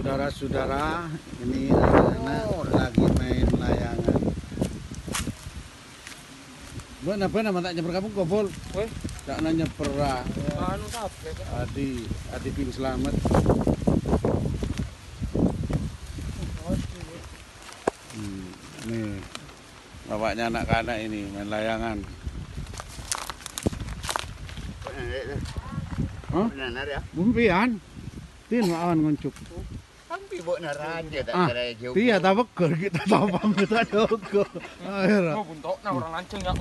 Saudara-saudara, ini anak-anak lagi main layangan. Buat apa nama tak nyeper kamu kobol? Tak nanya perah. Anu tablet. Adi, Adi Ping Selamat. Hmm, nih, bapaknya anak-anak ini main layangan. Hah? Benar ya. Bumpian, tin awan ngoncuk. Pibo na raja tak Ah, kira jauh. Tia tak beker kita tapang kita dogo. Akhirnya. Oh buntok nah orang lanceng ya.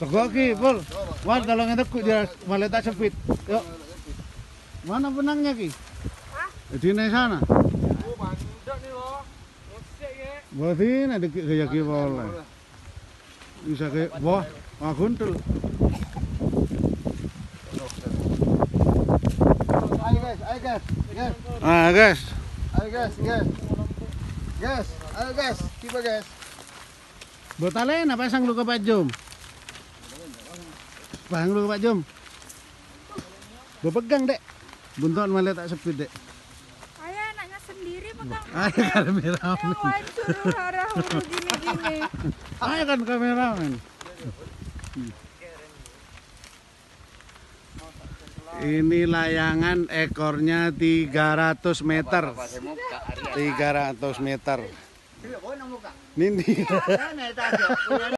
Toko ki, Pol. Wan tolong itu ku dia malah tak sepit. Yuk. Mana benangnya ki? Di sana. Oh bandak nih loh. Ngosek ya. Berarti ada kaya ki boleh. Bisa ke wah, wah guntul. Ayo guys, ayo guys. Guys, Ah, guys. Ayo guys, guys. Guys, ayo guys. Tiba guys. Botalen apa pasang lu ke Pak Jom? Pasang lu ke Pak Jom. Gue pegang, Dek. Buntuan malah tak sepit, Dek. Ayah anaknya sendiri pegang Ayo kameramen. yang hancur gini-gini. Ayo kan kameramen. Ini layangan ekornya 300 meter. 300 meter. Nindi.